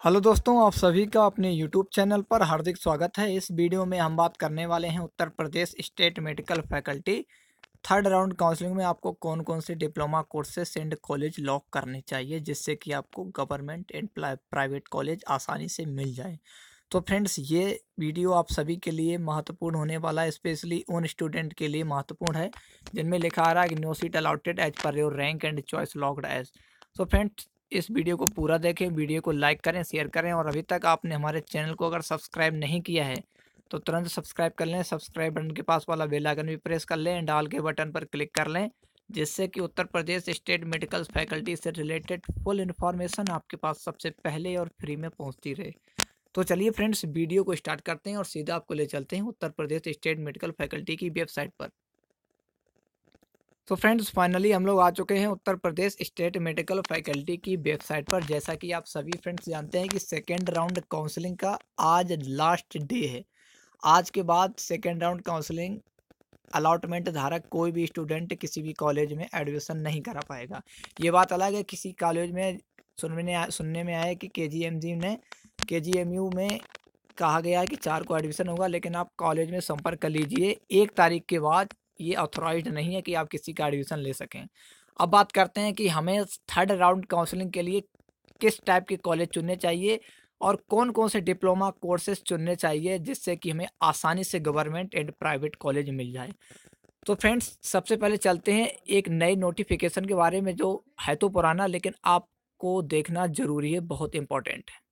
Hello दोस्तों, आप सभी का अपने यूट्यूब चैनल पर हार्दिक स्वागत है। इस वीडियो में हम बात करने वाले हैं Uttar Pradesh state medical faculty. Third round counselling में आपको कौन कौन से diploma courses and college lock करने चाहिए, जिससे कि आपको गवर्नमेंट एंड प्राइवेट कॉलेज आसानी से मिल जाए। तो फ्रेंड्स, ये वीडियो आप सभी के लिए महत्वपूर्ण होने वाला है, स्पेशली उन स्टूडेंट के लिए महत्वपूर्ण है, जिनमें लिखा आ रहा है कि no seat allotted as per your rank and choice locked as तो फ्रेंड्स इस वीडियो को पूरा देखें, वीडियो को लाइक करें, शेयर करें और अभी तक आपने हमारे चैनल को अगर सब्सक्राइब नहीं किया है तो तुरंत सब्सक्राइब कर लें, सब्सक्राइब बटन के पास वाला बेल आइकन भी प्रेस कर लें, डाल के बटन पर क्लिक कर लें, जिससे कि Uttar Pradesh state medical faculty से रिलेटेड फुल इन्फॉर्मेशन आपके पास सबसे पहले और फ्री में पहुँचती रहे। तो चलिए फ्रेंड्स, वीडियो को स्टार्ट करते हैं और सीधा आपको ले चलते हैं Uttar Pradesh state medical faculty की वेबसाइट पर। तो फ्रेंड्स, फाइनली हम लोग आ चुके हैं Uttar Pradesh state medical faculty की वेबसाइट पर। जैसा कि आप सभी फ्रेंड्स जानते हैं कि सेकेंड राउंड काउंसलिंग का आज लास्ट डे है। आज के बाद सेकेंड राउंड काउंसलिंग अलाटमेंट धारक कोई भी स्टूडेंट किसी भी कॉलेज में एडमिशन नहीं करा पाएगा। ये बात अलग है, किसी कॉलेज में सुनने सुनने में आया कि के जी एम जी ने के जी एम यू में कहा गया है कि चार को एडमिशन होगा, लेकिन आप कॉलेज में संपर्क कर लीजिए। एक तारीख के बाद ये ऑथोराइज नहीं है कि आप किसी का एडमिशन ले सकें। अब बात करते हैं कि हमें थर्ड राउंड काउंसलिंग के लिए किस टाइप के कॉलेज चुनने चाहिए और कौन कौन से डिप्लोमा कोर्सेज चुनने चाहिए जिससे कि हमें आसानी से गवर्नमेंट एंड प्राइवेट कॉलेज मिल जाए। तो फ्रेंड्स सबसे पहले चलते हैं एक नए नोटिफिकेशन के बारे में जो है तो पुराना, लेकिन आपको देखना ज़रूरी है, बहुत इंपॉर्टेंट है।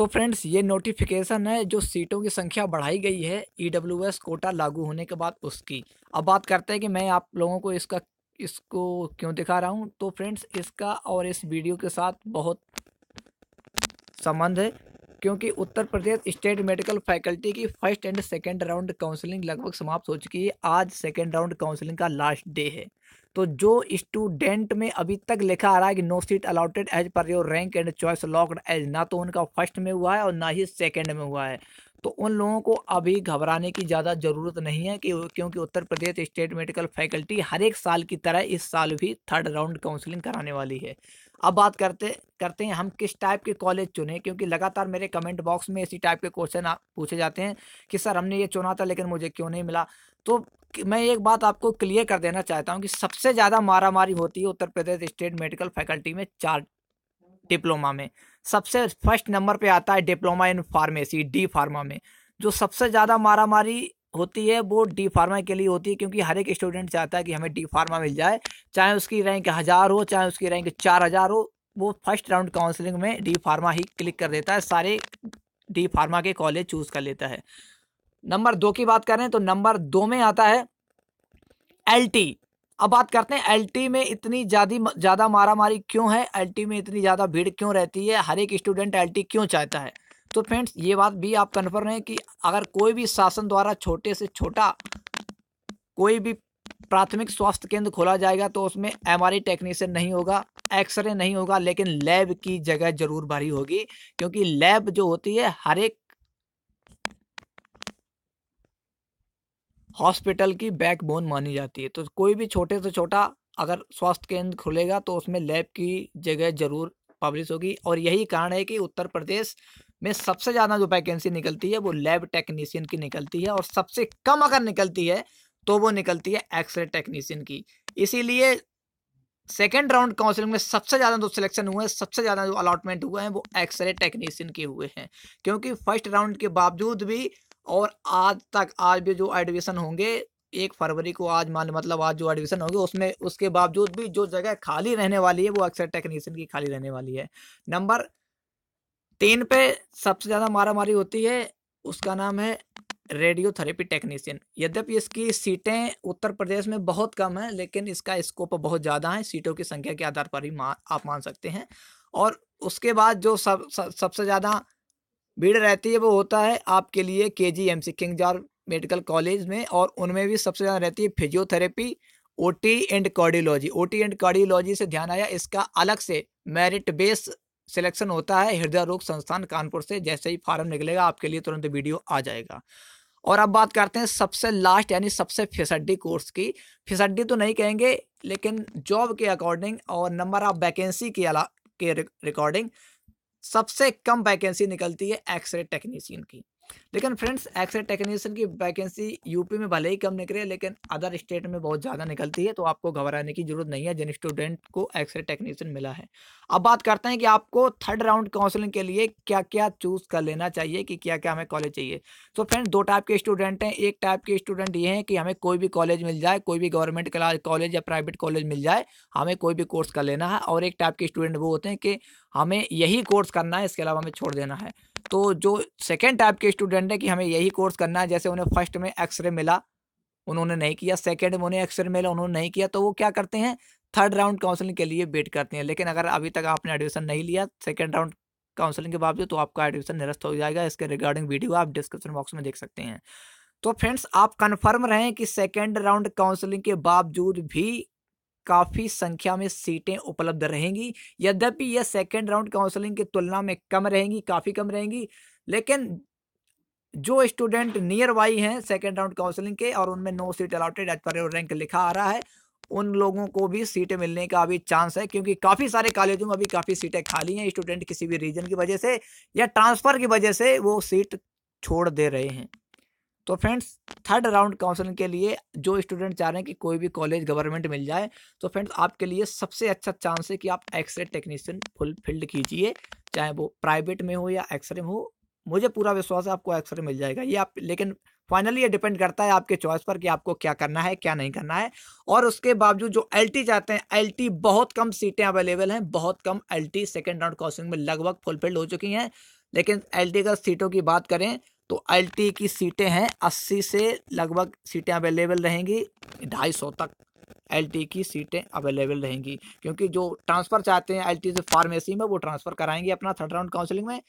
तो फ्रेंड्स, ये नोटिफिकेशन है जो सीटों की संख्या बढ़ाई गई है ई डब्ल्यू एस कोटा लागू होने के बाद उसकी। अब बात करते हैं कि मैं आप लोगों को इसका, इसको क्यों दिखा रहा हूँ? तो फ्रेंड्स, इसका और इस वीडियो के साथ बहुत संबंध है। क्योंकि Uttar Pradesh state medical faculty की first and second round counselling लगभग समाप्त हो चुकी है। आज सेकेंड राउंड काउंसलिंग का लास्ट डे है। तो जो स्टूडेंट में अभी तक लिखा आ रहा है कि no seat allotted as per your rank and choice locked as, ना तो उनका फ़र्स्ट में हुआ है और ना ही सेकेंड में हुआ है। तो उन लोगों को अभी घबराने की ज़्यादा ज़रूरत नहीं है कि क्योंकि Uttar Pradesh state medical faculty हर एक साल की तरह इस साल भी थर्ड राउंड काउंसलिंग कराने वाली है। अब बात करते करते हैं हम किस टाइप के कॉलेज चुने, क्योंकि लगातार मेरे कमेंट बॉक्स में इसी टाइप के क्वेश्चन पूछे जाते हैं कि, सर, हमने ये चुना था लेकिन मुझे क्यों नहीं मिला? तो मैं एक बात आपको क्लियर कर देना चाहता हूँ कि सबसे ज़्यादा मारामारी होती है Uttar Pradesh state medical faculty में चार डिप्लोमा में। सबसे फ़र्स्ट नंबर पे आता है diploma in pharmacy, D pharma में। जो सबसे ज़्यादा मारामारी होती है, वो डी फार्मा के लिए होती है, क्योंकि हर एक स्टूडेंट चाहता है कि हमें डी फार्मा मिल जाए। चाहे उसकी रैंक हज़ार हो, चाहे उसकी रैंक चार हज़ार हो, वो फ़र्स्ट राउंड काउंसलिंग में डी फार्मा ही क्लिक कर देता है, सारे डी फार्मा के कॉलेज चूज़ कर लेता है। नंबर दो की बात करें तो नंबर दो में आता है एलटी अब बात करते हैं एलटी में इतनी ज़्यादा ज़्यादा मारामारी क्यों है? एलटी में इतनी ज़्यादा भीड़ क्यों रहती है? हर एक स्टूडेंट एलटी क्यों चाहता है? तो फ्रेंड्स ये बात भी आप कन्फर्म है कि अगर कोई भी शासन द्वारा छोटे से छोटा कोई भी प्राथमिक स्वास्थ्य केंद्र खोला जाएगा तो उसमें एम आर टेक्नीशियन नहीं होगा एक्सरे नहीं होगा, लेकिन लैब की जगह ज़रूर भरी होगी, क्योंकि लैब जो होती है, हर एक हॉस्पिटल की बैकबोन मानी जाती है। तो कोई भी छोटे से छोटा अगर स्वास्थ्य केंद्र खुलेगा तो उसमें लैब की जगह ज़रूर पब्लिश होगी। और यही कारण है कि उत्तर प्रदेश में सबसे ज़्यादा जो वैकेंसी निकलती है, वो लैब टेक्नीशियन की निकलती है। और सबसे कम अगर निकलती है तो वो निकलती है एक्सरे टेक्नीशियन की। इसीलिए सेकेंड राउंड काउंसिलिंग में सबसे ज़्यादा जो सिलेक्शन हुए हैं सबसे ज़्यादा जो अलॉटमेंट हुए हैं, वो एक्सरे टेक्नीशियन के हुए हैं। क्योंकि फ़र्स्ट राउंड के बावजूद भी और आज तक आज भी जो एडमिशन होंगे एक फरवरी को आज मान मतलब आज जो एडमिशन होंगे उसमें उसके बावजूद भी जो जगह खाली रहने वाली है वो अक्सर टेक्नीशियन की खाली रहने वाली है। नंबर तीन पे सबसे ज़्यादा मारा मारी होती है उसका नाम है रेडियोथेरेपी टेक्नीशियन यद्यपि इसकी सीटें उत्तर प्रदेश में बहुत कम है लेकिन इसका स्कोप बहुत ज़्यादा है सीटों की संख्या के आधार पर ही मा, आप मान सकते हैं। और उसके बाद जो सब सबसे ज़्यादा भीड़ रहती है, वो होता है आपके लिए K G M C King George medical college में और उनमें भी सबसे ज़्यादा रहती है physiotherapy O T and cardiology. O T and cardiology से ध्यान आया, इसका अलग से मेरिट बेस सिलेक्शन होता है हृदय रोग संस्थान कानपुर से, जैसे ही फार्म निकलेगा, आपके लिए तुरंत वीडियो आ जाएगा। और अब बात करते हैं सबसे लास्ट यानी सबसे फिसड्डी कोर्स की। फिसड्डी तो नहीं कहेंगे, लेकिन जॉब के अकॉर्डिंग और नंबर ऑफ़ वैकेंसी के अला, के रिकॉर्डिंग सबसे कम वैकेंसी निकलती है एक्सरे टेक्नीशियन की। लेकिन फ्रेंड्स एक्सरे टेक्नीशियन की वैकेंसी यूपी में भले ही कम निकले लेकिन अदर स्टेट में बहुत ज़्यादा निकलती है तो आपको घबराने की ज़रूरत नहीं है, जिन स्टूडेंट को एक्सरे टेक्नीशियन मिला है। अब बात करते हैं कि आपको थर्ड राउंड काउंसलिंग के लिए क्या क्या चूज़ कर लेना चाहिए कि क्या क्या हमें कॉलेज चाहिए। तो फ्रेंड्स, दो टाइप के स्टूडेंट हैं, एक टाइप के स्टूडेंट ये हैं कि हमें कोई भी कॉलेज मिल जाए, कोई भी गवर्नमेंट कॉलेज या प्राइवेट कॉलेज मिल जाए, हमें कोई भी कोर्स कर लेना है, और एक टाइप के स्टूडेंट वो होते हैं कि हमें यही कोर्स करना है, इसके अलावा हमें छोड़ देना है। तो जो सेकेंड टाइप के स्टूडेंट है कि हमें यही कोर्स करना है, जैसे उन्हें फ़र्स्ट में एक्सरे मिला, उन्होंने नहीं किया। सेकेंड में उन्हें एक्सरे मिला, उन्होंने नहीं किया तो वो क्या करते हैं? थर्ड राउंड काउंसलिंग के लिए वेट करते हैं। लेकिन अगर अभी तक आपने एडमिशन नहीं लिया सेकेंड राउंड काउंसलिंग के बावजूद तो आपका एडमिशन निरस्त हो जाएगा। इसके रिगार्डिंग वीडियो आप डिस्क्रिप्शन बॉक्स में देख सकते हैं। तो फ्रेंड्स आप कन्फर्म रहें कि सेकेंड राउंड काउंसलिंग के बावजूद भी काफ़ी संख्या में सीटें उपलब्ध रहेंगी। यद्यपि यह सेकेंड राउंड काउंसलिंग की तुलना में कम रहेंगी, काफ़ी कम रहेंगी, लेकिन जो स्टूडेंट नियर बाई हैं सेकेंड राउंड काउंसलिंग के और उनमें no seat allotted as per rank लिखा आ रहा है, उन लोगों को भी सीटें मिलने का अभी चांस है, क्योंकि काफ़ी सारे कॉलेजों में अभी काफ़ी सीटें खाली हैं स्टूडेंट किसी भी रीजन की वजह से या ट्रांसफ़र की वजह से वो सीट छोड़ दे रहे हैं। तो फ्रेंड्स, थर्ड राउंड काउंसलिंग के लिए जो स्टूडेंट चाह रहे हैं कि कोई भी कॉलेज गवर्नमेंट मिल जाए तो फ्रेंड्स आपके लिए सबसे अच्छा चांस है कि आप एक्सरे टेक्नीशियन फुल फ़ील्ड कीजिए, चाहे वो प्राइवेट में हो या एक्सरे में हो। मुझे पूरा विश्वास है आपको एक्सरे मिल जाएगा। ये आप, लेकिन फाइनली ये डिपेंड करता है आपके चॉइस पर कि आपको क्या करना है, क्या नहीं करना है। और उसके बावजूद जो एल टी चाहते हैं एल टी बहुत कम सीटें अवेलेबल हैं, बहुत कम L T second round counselling में लगभग फुलफिल्ड हो चुकी हैं। लेकिन एल का सीटों की बात करें तो एल की सीटें हैं, अस्सी से लगभग सीटें अवेलेबल रहेंगी, ढाई सौ तक एल की सीटें अवेलेबल रहेंगी, क्योंकि जो ट्रांसफ़र चाहते हैं एल से फार्मेसी में, वो ट्रांसफ़र कराएँगे अपना थर्ड राउंड काउंसलिंग में।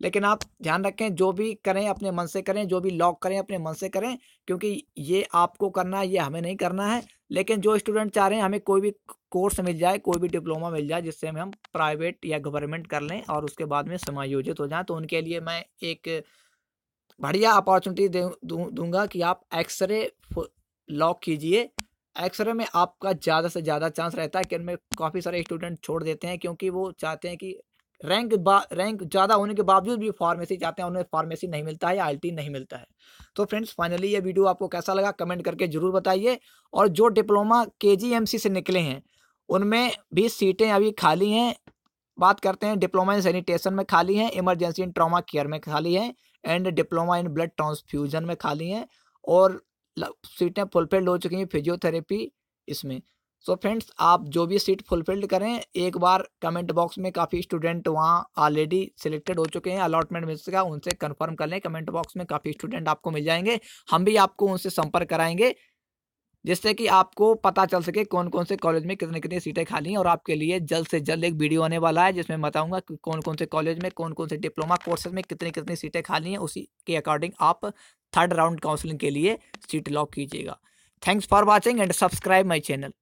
लेकिन आप ध्यान रखें, जो भी करें अपने मन से करें, जो भी लॉक करें अपने मन से करें, क्योंकि ये आपको करना है, ये हमें नहीं करना है। लेकिन जो स्टूडेंट चाह रहे हैं, हमें कोई भी कोर्स मिल जाए, कोई भी डिप्लोमा मिल जाए, जिससे हमें हम प्राइवेट या गवर्नमेंट कर लें और उसके बाद में समायोजित हो जाएँ तो उनके लिए मैं एक बढ़िया अपॉर्चुनिटी दूँगा कि आप एक्सरे लॉक कीजिए। एक्सरे में आपका ज़्यादा से ज़्यादा चांस रहता है कि इनमें काफ़ी सारे स्टूडेंट छोड़ देते हैं क्योंकि वो चाहते हैं कि रैंक रैंक ज़्यादा होने के बावजूद भी फार्मेसी चाहते हैं, उन्हें फार्मेसी नहीं मिलता है या आई नहीं मिलता है। तो फ्रेंड्स, फाइनली ये वीडियो आपको कैसा लगा कमेंट करके ज़रूर बताइए। और जो डिप्लोमा के से निकले हैं, उनमें भी सीटें अभी खाली हैं। बात करते हैं डिप्लोमा इन सैनिटेशन में खाली हैं, इमरजेंसी इन ट्रामा केयर में खाली हैं। And diploma in blood transfusion में खाली हैं और सीटें फुलफिल्ड हो चुकी हैं फिजियोथेरेपी इसमें। सो so फ्रेंड्स आप जो भी सीट फुलफिल्ड करें, एक बार कमेंट बॉक्स में काफ़ी स्टूडेंट वहाँ ऑलरेडी सिलेक्टेड हो चुके हैं। अलॉटमेंट मिल सका उनसे कंफर्म कर लें कमेंट बॉक्स में काफ़ी स्टूडेंट आपको मिल जाएँगे। हम भी आपको उनसे संपर्क कराएँगे। जिससे कि आपको पता चल सके कौन कौन से कॉलेज में कितने कितनी सीटें खाली हैं और आपके लिए जल्द से जल्द एक वीडियो आने वाला है जिसमें बताऊँगा कि कौन कौन से कॉलेज में कौन कौन से डिप्लोमा कोर्सेज में कितनी कितनी सीटें खाली हैं। उसी के अकॉर्डिंग आप थर्ड राउंड काउंसलिंग के लिए सीट लॉक कीजिएगा। Thanks for watching and subscribe my channel.